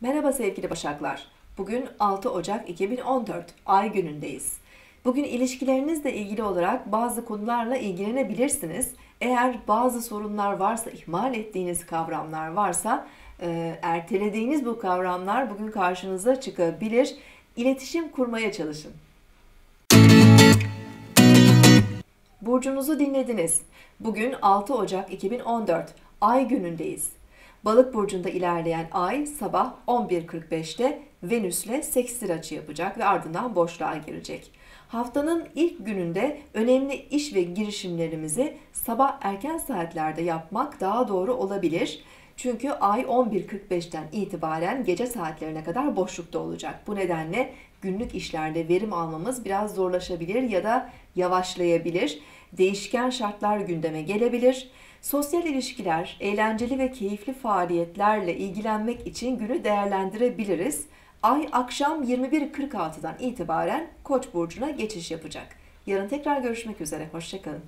Merhaba sevgili Başaklar. Bugün 6 Ocak 2014 Ay günündeyiz. Bugün ilişkilerinizle ilgili olarak bazı konularla ilgilenebilirsiniz. Eğer bazı sorunlar varsa, ihmal ettiğiniz kavramlar varsa, e, ertelediğiniz bu kavramlar bugün karşınıza çıkabilir. İletişim kurmaya çalışın. Burcunuzu dinlediniz. Bugün 6 Ocak 2014 Ay günündeyiz. Balık burcunda ilerleyen ay sabah 11.45'te Venüs'le sekstil açı yapacak ve ardından boşluğa girecek. Haftanın ilk gününde önemli iş ve girişimlerimizi sabah erken saatlerde yapmak daha doğru olabilir. Çünkü ay 11.45'ten itibaren gece saatlerine kadar boşlukta olacak. Bu nedenle günlük işlerde verim almamız biraz zorlaşabilir ya da yavaşlayabilir. Değişken şartlar gündeme gelebilir. Sosyal ilişkiler, eğlenceli ve keyifli faaliyetlerle ilgilenmek için günü değerlendirebiliriz. Ay akşam 21.46'dan itibaren Koç burcuna geçiş yapacak. Yarın tekrar görüşmek üzere. Hoşçakalın.